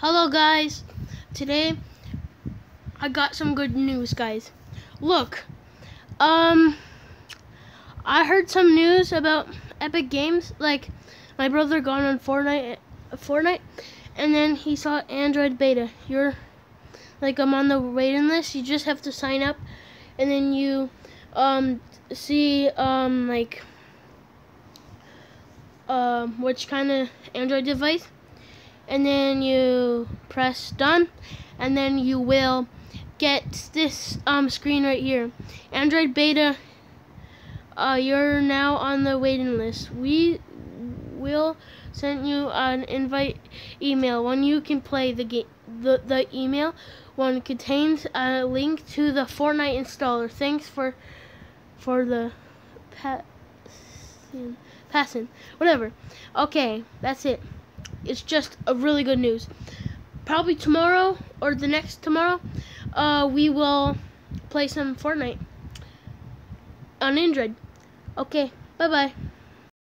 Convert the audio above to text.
Hello guys. Today I got some good news, guys. Look. Um I heard some news about Epic Games like my brother got on Fortnite Fortnite and then he saw Android beta. You're like I'm on the waiting list. You just have to sign up and then you um see um like um which kind of Android device and then you press done and then you will get this um, screen right here. Android beta uh, you're now on the waiting list. We will send you an invite email. When you can play the game the, the email. One contains a link to the Fortnite installer. Thanks for for the passing passing. Whatever. Okay that's it it's just a really good news. Probably tomorrow or the next tomorrow, uh, we will play some Fortnite on Android. Okay, bye bye.